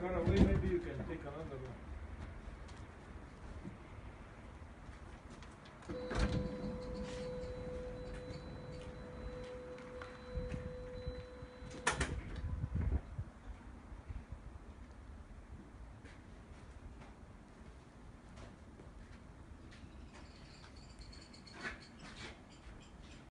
car away, maybe you can take.